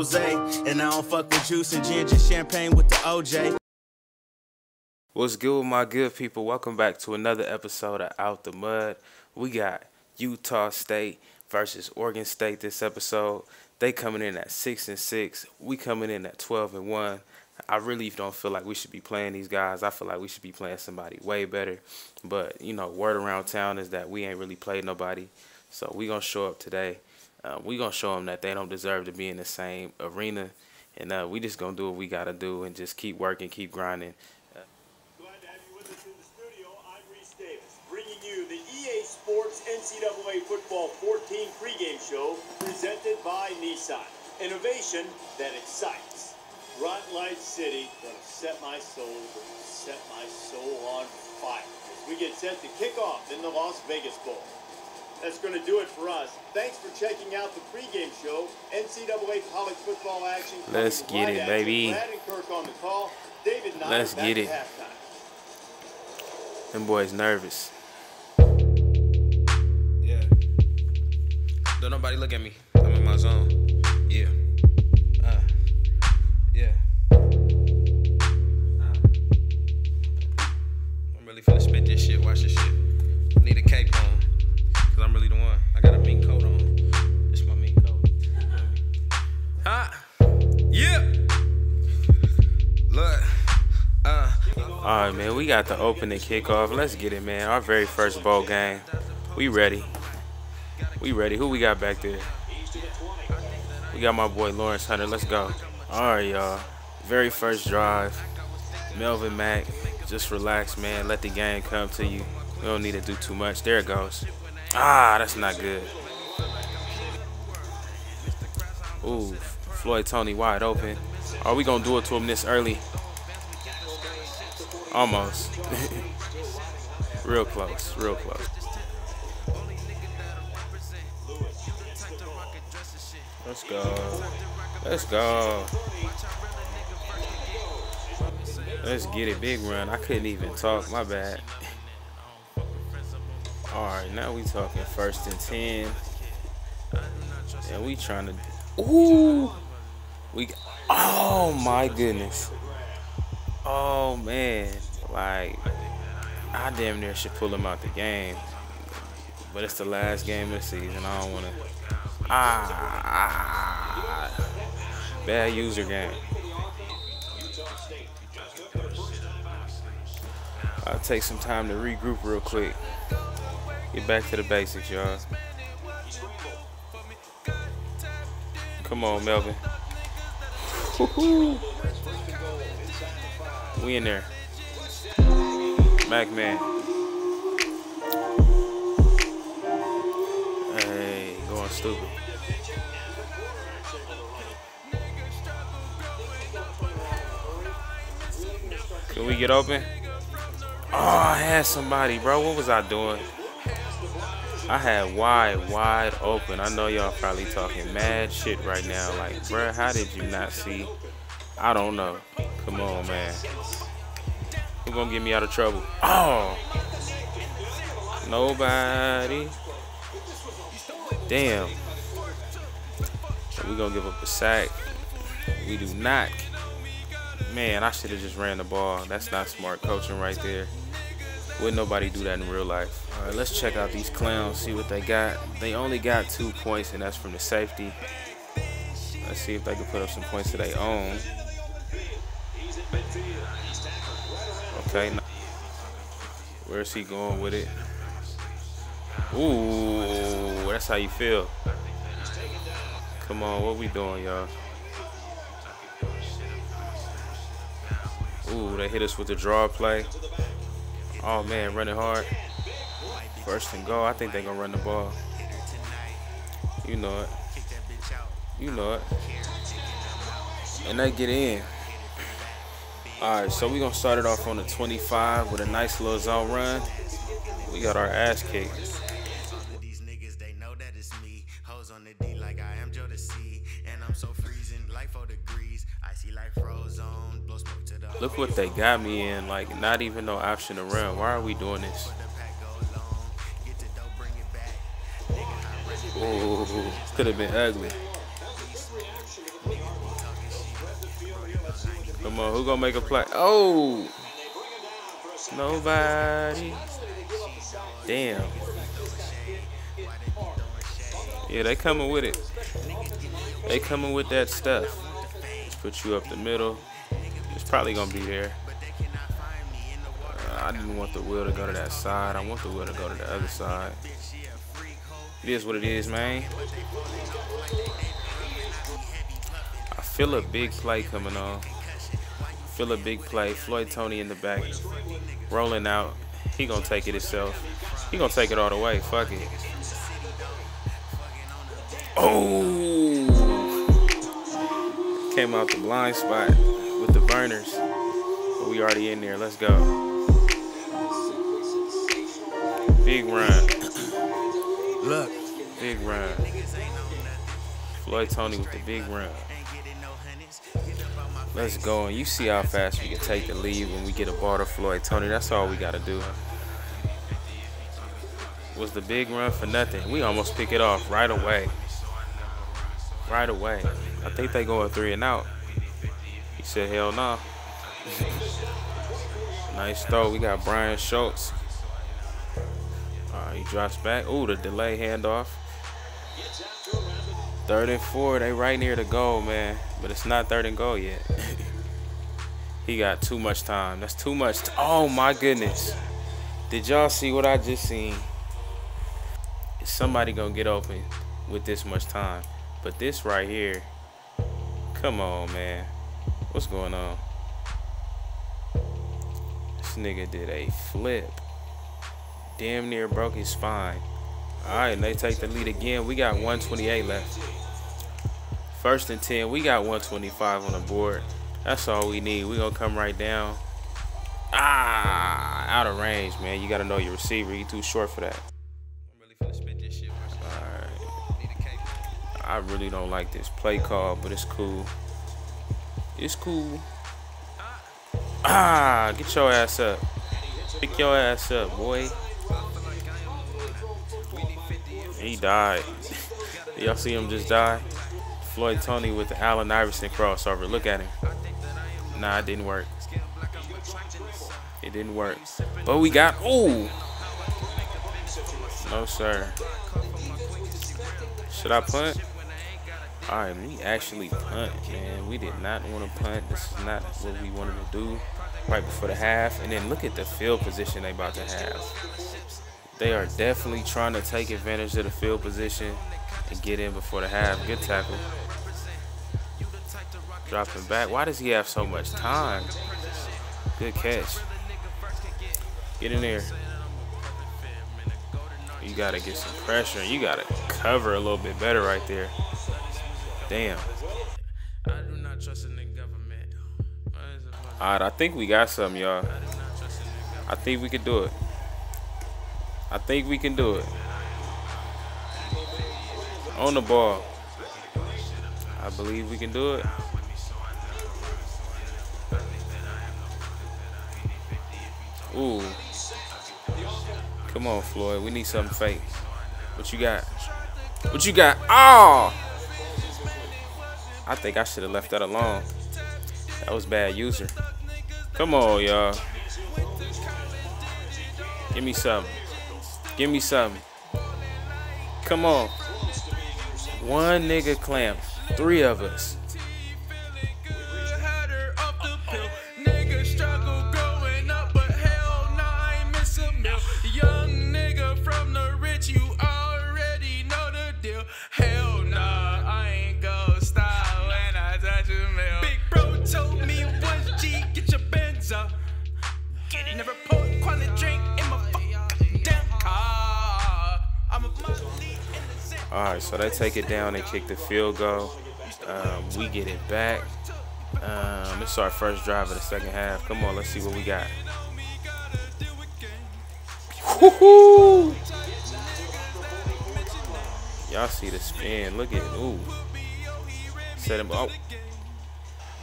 And I don't fuck with juice and ginger, champagne with the OJ. What's good my good people? Welcome back to another episode of Out the Mud. We got Utah State versus Oregon State this episode. They coming in at six and six. We coming in at twelve and one. I really don't feel like we should be playing these guys. I feel like we should be playing somebody way better. But you know, word around town is that we ain't really played nobody. So we gonna show up today. Uh, we gonna show them that they don't deserve to be in the same arena, and uh, we just gonna do what we gotta do and just keep working, keep grinding. Glad to have you with us in the studio. I'm Reese Davis, bringing you the EA Sports NCAA Football 14 pregame show presented by Nissan. Innovation that excites. Front Light City gonna set my soul, gonna set my soul on fire we get set to kick off in the Las Vegas Bowl. That's going to do it for us. Thanks for checking out the pregame show. NCAA college football action. Let's get it, at baby. Brad and Kirk on the call. David Let's get it. Them boys nervous. Yeah. Don't nobody look at me. I'm in my zone. Yeah. Uh. Yeah. Uh. I'm really finna spit this shit. Watch this shit. I need a cake on. Cause I'm really the one. I got a mink coat on. This my mink coat. Huh? Yeah. Look. Uh. All right, man. We got the opening kickoff. Let's get it, man. Our very first bowl game. We ready. We ready. Who we got back there? We got my boy Lawrence Hunter. Let's go. All right, y'all. Very first drive. Melvin Mack. Just relax, man. Let the game come to you. We don't need to do too much. There it goes. Ah, that's not good. Ooh, Floyd Toney wide open. Are we gonna do it to him this early? Almost. real close, real close. Let's go. Let's go. Let's get it. Big run. I couldn't even talk. My bad. All right, now we talking first and 10. And we trying to. Ooh. We. Oh, my goodness. Oh man, like I damn near should pull him out the game, but it's the last game of the season. I don't want to. Ah, bad user game. I'll take some time to regroup real quick. Get back to the basics, y'all. Come on, Melvin. We in there. Mac man. Hey, going stupid. Can we get open? Oh, I had somebody, bro. What was I doing? I had wide, wide open. I know y'all probably talking mad shit right now. Like, bro, how did you not see? I don't know. Come on, man. Who gonna get me out of trouble? Oh, nobody. Damn. We gonna give up a sack. We do not. Man, I should have just ran the ball. That's not smart coaching right there. Wouldn't nobody do that in real life. All right, let's check out these clowns, see what they got. They only got two points, and that's from the safety. Let's see if they can put up some points of their own. Okay. Where's he going with it? Ooh, that's how you feel. Come on, what we doing, y'all? Ooh, they hit us with the draw play. Oh man, running hard. First and goal. I think they're gonna run the ball. You know it. You know it. And they get in. All right, so we're gonna start it off on the 25 with a nice little zone run. We got our ass kicked. Look what they got me in. Like, not even no option to run. Why are we doing this? Ooh, could have been ugly. Come on, who gonna make a play? Oh, nobody. Damn. Yeah, they coming with it. They coming with that stuff. Let's put you up the middle. Probably gonna be there. Uh, I didn't want the wheel to go to that side. I want the wheel to go to the other side. It is what it is, man. I feel a big play coming on. Feel a big play. Floyd Toney in the back, rolling out. He gonna take it himself. He gonna take it all the way. Fuck it. Oh! Came out the blind spot burners. But we already in there. Let's go. Big run. Look, Big run. Floyd Toney with the big run. Let's go. And you see how fast we can take the lead when we get a ball to Floyd Toney. That's all we got to do. Was the big run for nothing. We almost pick it off right away. Right away. I think they going three and out. Said, hell no. nice throw. We got Brian Schultz. Uh, he drops back. Ooh, the delay handoff. Third and four. They right near the goal, man. But it's not third and goal yet. he got too much time. That's too much. Oh, my goodness. Did y'all see what I just seen? Is somebody going to get open with this much time? But this right here. Come on, man. What's going on? This nigga did a flip. Damn near broke his spine. All right, and they take the lead again. We got 128 left. First and 10. We got 125 on the board. That's all we need. we going to come right down. Ah, out of range, man. You got to know your receiver. You too short for that. I'm really finna spit this shit. All right. Need a cake. I really don't like this play call, but it's cool. It's cool. Ah, get your ass up. Pick your ass up, boy. He died. Y'all see him just die? Floyd Toney with the Allen Iverson crossover. Look at him. Nah, it didn't work. It didn't work. But we got, ooh. No, sir. Should I punt? All right, we actually punt, man. We did not want to punt. This is not what we wanted to do right before the half. And then look at the field position they about to have. They are definitely trying to take advantage of the field position and get in before the half. Good tackle. Dropping back. Why does he have so much time? Good catch. Get in there. You got to get some pressure. You got to cover a little bit better right there. Damn. I do not trust in the government. Why is it fucking- All right, I think we got something, y'all. I do not trust in the government. I think we can do it. I think we can do it. On the ball. I believe we can do it. Ooh. Come on, Floyd. We need something fake. What you got? What you got? Oh! I think I should have left that alone. That was bad user. Come on, y'all. Give me something. Give me something. Come on. One nigga clamp. Three of us. So they take it down and kick the field goal. Um, we get it back. Um, this is our first drive of the second half. Come on, let's see what we got. Y'all see the spin. Look at ooh. Set him up.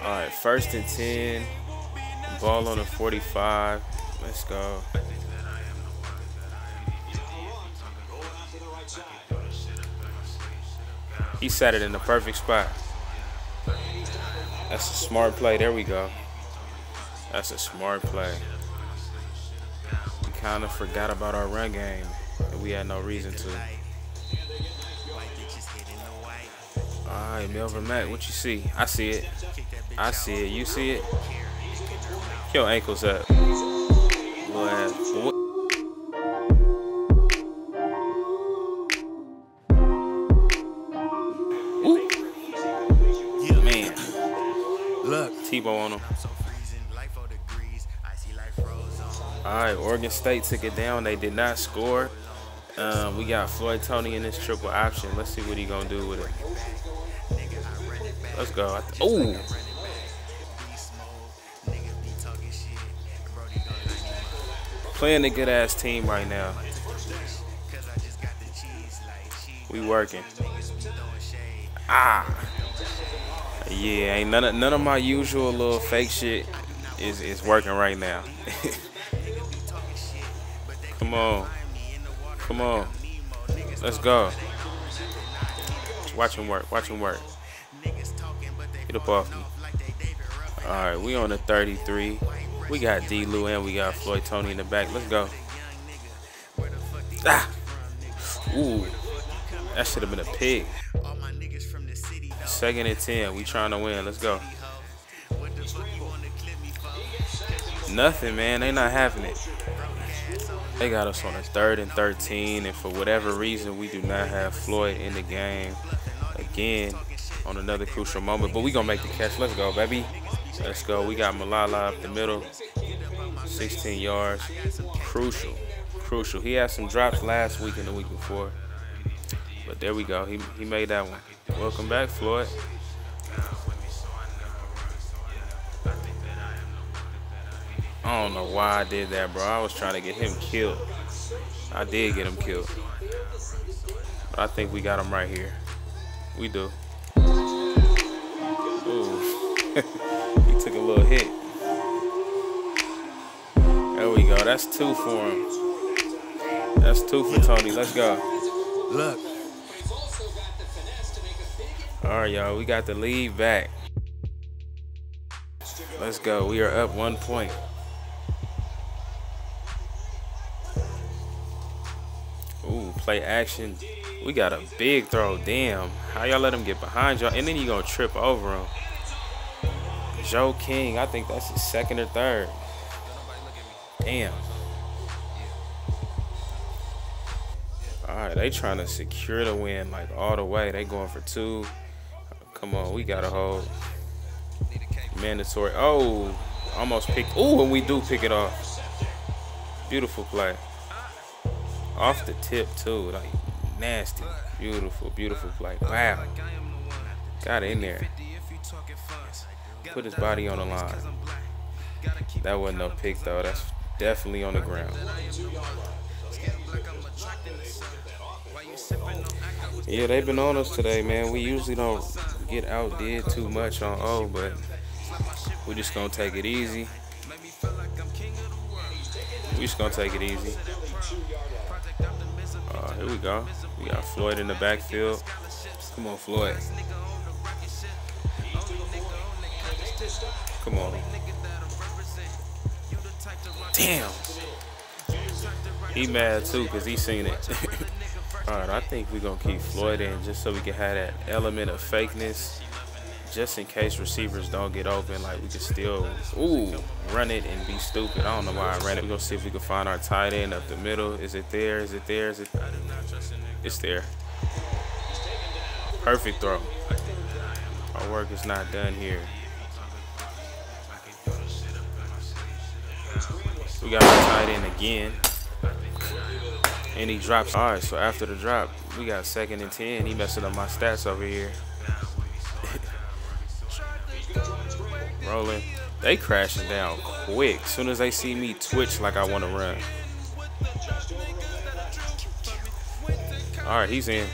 All right, first and 10. Ball on the 45. Let's go. He set it in the perfect spot. That's a smart play. There we go. That's a smart play. We kind of forgot about our run game. And we had no reason to. All right, Melvin Mack, what you see? I see it. I see it. You see it? Your ankles up. Little Look, Tebow on him. I'm so freezing, like four degrees. I see like froze on. All right, Oregon State took it down. They did not score. Um, we got Floyd Toney in this triple option. Let's see what he gonna do with it. Let's go. I th- Ooh, Beast mode, niggas be talking shit. Brody gon' light me up. playing a good ass team right now. Cause I just got the cheese like cheese. We working. Niggas be throwing shade. Ah, yeah. Ain't none of none of my usual little fake shit is is working right now. Come on, come on. Let's go. Watch him work. Watch him work. Get up off me. All right, we on the 33. We got D. Lou and we got Floyd Toney in the back. Let's go. Ah. Ooh. That should have been a pig. Second and 10. We trying to win. Let's go. Nothing, man. They not having it. They got us on a third and 13, and for whatever reason, we do not have Floyd in the game again on another crucial moment. But we gonna make the catch. Let's go, baby. Let's go. We got Malala up the middle, 16 yards. Crucial, crucial. He had some drops last week and the week before, but there we go. He he made that one. Welcome back, Floyd. I don't know why I did that, bro. I was trying to get him killed. I did get him killed. But I think we got him right here. We do. Ooh. he took a little hit. There we go. That's two for him. That's two for Toney. Let's go. Look, All right, y'all. We got the lead back. Let's go. We are up one point. Ooh, play action. We got a big throw. Damn. How y'all let him get behind y'all? And then you gonna trip over him. Joe King. I think that's his second or third. Damn. All right, they trying to secure the win like all the way. They going for two. Come on, we got to hold. Mandatory. Oh, almost picked. Oh, and we do pick it off. Beautiful play. Off the tip too, like nasty. Beautiful, beautiful play. Wow. Got in there. Put his body on the line. That wasn't no pick though. That's definitely on the ground. Yeah, they've been on us today, man. We usually don't get Out outdid too much on O, but we just gonna take it easy. We just gonna take it easy. Uh, here we go. We got Floyd in the backfield. Come on, Floyd. Come on. Damn. He mad too because he seen it. All right, I think we're going to keep Floyd in just so we can have that element of fakeness just in case receivers don't get open. Like, we can still, ooh, run it and be stupid. I don't know why I ran it. We're going to see if we can find our tight end up the middle. Is it there? Is it there? Is it? There? It's there. Perfect throw. Our work is not done here. We got our tight end again. And he drops. All right, so after the drop, we got second and 10. He messing up my stats over here. Rolling. They crashing down quick. Soon as they see me twitch like I want to run. All right, he's in.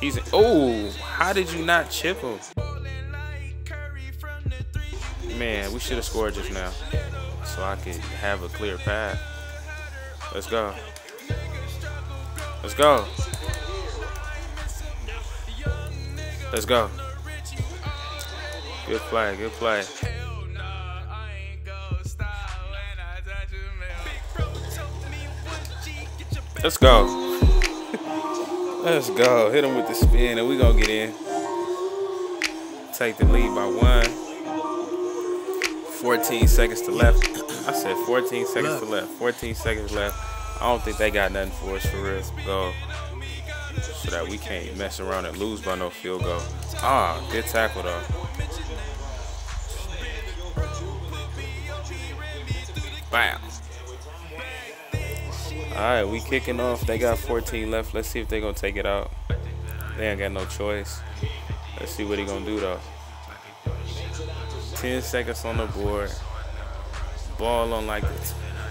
He's in. Oh, how did you not chip him? Man, we should have scored just now. So I could have a clear path. Let's go. Let's go. Let's go. Good play, good play. Hell nah, I ain't gon' stop when I touch a man. Big bro told me one G, get your Let's go. Let's go. Hit him with the spin and we gonna get in. Take the lead by one. 14 seconds to left. I said 14 seconds to left. 14 seconds left. I don't think they got nothing for us for real. Go. So that we can't mess around and lose by no field goal. Ah, good tackle though. Bam. Alright, we kicking off. They got 14 left. Let's see if they gonna take it out. They ain't got no choice. Let's see what he gonna do though. 10 seconds on the board. Ball on like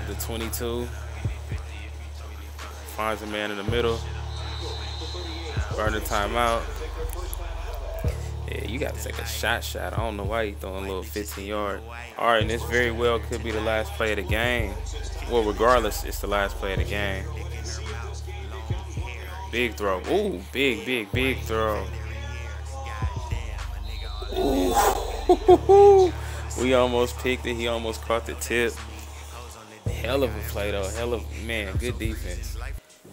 the 22. Finds a man in the middle. Burn the timeout. Yeah, you gotta take a shot shot. I don't know why you throwing a little 15 yard. All right, and this very well could be the last play of the game. Well, regardless, it's the last play of the game. Big throw. Ooh, big, big, big throw. Ooh. we almost picked it. He almost caught the tip. Hell of a play, though. Hell of, man, good defense.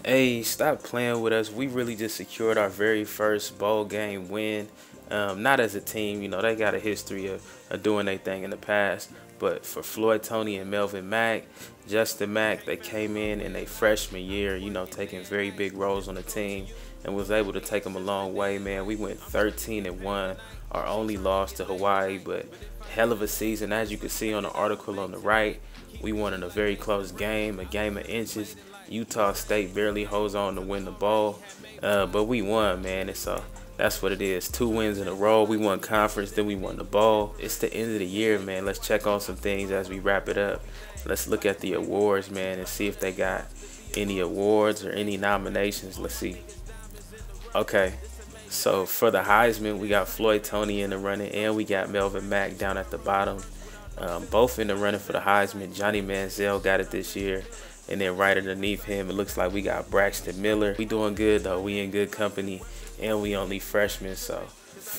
Hey, stop playing with us. We really just secured our very first bowl game win. Um, not as a team, you know, they got a history of, of doing their thing in the past. But for Floyd Toney and Melvin Mack, Justin Mack, they came in in their freshman year, you know, taking very big roles on the team and was able to take them a long way, man. We went 13 and 1, our only loss to Hawaii, but hell of a season. As you can see on the article on the right, we won in a very close game, a game of inches. Utah State barely holds on to win the bowl, uh, but we won, man. It's a that's what it is. Two wins in a row. We won conference, then we won the bowl. It's the end of the year, man. Let's check on some things as we wrap it up. Let's look at the awards, man, and see if they got any awards or any nominations. Let's see. Okay. So for the Heisman, we got Floyd Toney in the running, and we got Melvin Mack down at the bottom. Um, both in the running for the Heisman. Johnny Manziel got it this year. And then right underneath him, it looks like we got Braxton Miller. We doing good though. We in good company, and we only freshmen. So,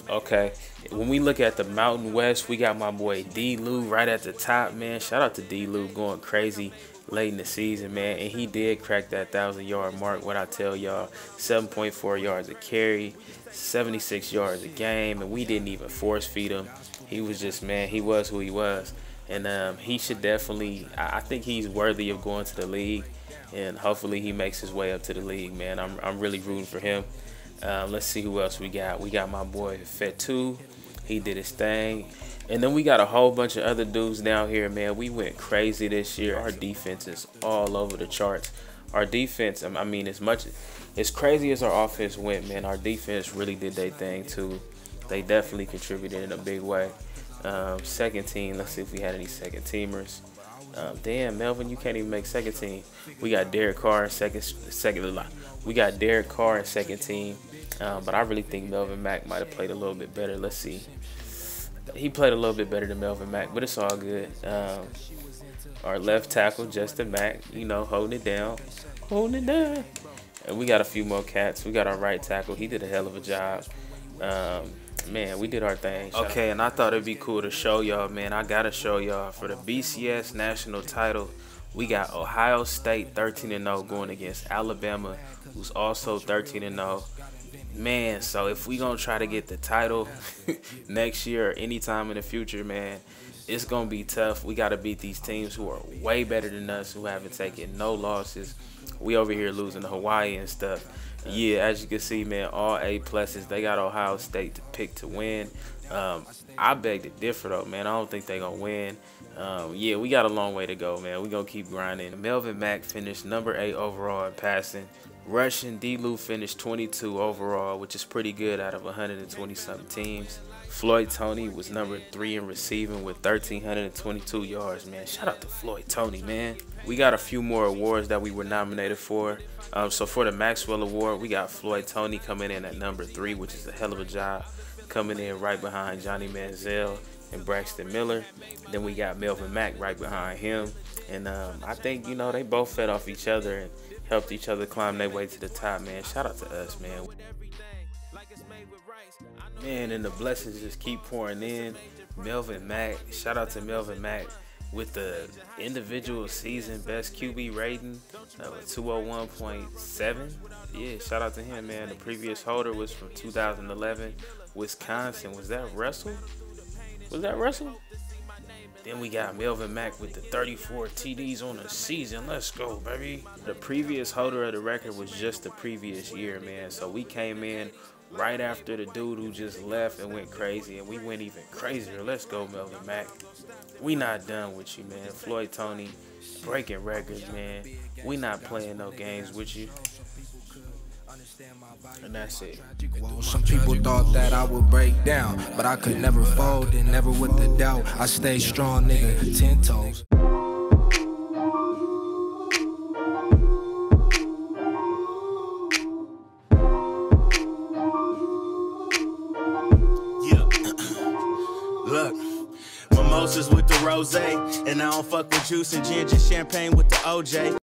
okay. When we look at the Mountain West, we got my boy D. Lou right at the top, man. Shout out to D. Lou going crazy late in the season, man. And he did crack that thousand yard mark. What I tell y'all, 7.4 yards a carry, 76 yards a game, and we didn't even force feed him. He was just man. He was who he was and um, he should definitely. I think he's worthy of going to the league, and hopefully he makes his way up to the league. Man, I'm I'm really rooting for him. Um, let's see who else we got. We got my boy Fetu. He did his thing. And then we got a whole bunch of other dudes down here, man. We went crazy this year. Our defense is all over the charts. Our defense, I mean, as much as crazy as our offense went, man, our defense really did their thing too. They definitely contributed in a big way. Um, second team, let's see if we had any second teamers. Um, damn, Melvin, you can't even make second team. We got Derek Carr second, second. We got Derek Carr in second team, um, but I really think Melvin Mack might have played a little bit better. Let's see. He played a little bit better than Melvin Mack, but it's all good. Um, our left tackle, Justin Mack, you know, holding it down, holding it down. And we got a few more cats. We got our right tackle. He did a hell of a job. Man, we did our thing. Okay, and I thought it'd be cool to show y'all, man. I gotta show y'all for the BCS national title. We got Ohio State 13 and 0 going against Alabama, who's also 13 and 0. Man, so if we gonna try to get the title next year or anytime in the future, man, it's gonna be tough. We gotta beat these teams who are way better than us, who haven't taken no losses. We over here losing to Hawaii and stuff yeah, as you can see, man, all A pluses. They got Ohio State to pick to win. Um, I beg to differ though, man. I don't think they're gonna win. Um, yeah, we got a long way to go, man. we gonna keep grinding. Melvin Mack finished number eight overall in passing. Russian D. Lou finished 22 overall, which is pretty good out of 120 something teams. Floyd Toney was number three in receiving with 1,322 yards, man. Shout out to Floyd Toney, man. We got a few more awards that we were nominated for. Um, so for the Maxwell Award, we got Floyd Toney coming in at number three, which is a hell of a job. Coming in right behind Johnny Manziel and Braxton Miller. Then we got Melvin Mack right behind him. And um, I think, you know, they both fed off each other and helped each other climb their way to the top, man. Shout out to us, man. Man, and the blessings just keep pouring in. Melvin Mack. Shout out to Melvin Mack with the individual season best QB rating of 201.7. Yeah, shout out to him, man. The previous holder was from 2011, Wisconsin. Was that Russell? Was that Russell? Then we got Melvin Mack with the 34 TDs on the season. Let's go, baby. The previous holder of the record was just the previous year, man. So we came in right after the dude who just left and went crazy, and we went even crazier. Let's go, Melvin Mack. We not done with you, man. Floyd Toney breaking records, man. We not playing no games with you. And that's it. Well, some people thought that I would break down, but I could never fold and never with the doubt. I stay strong, nigga, ten toes. Yeah. Look, mimosas with the rose, and I don't fuck with juice and ginger champagne with the OJ.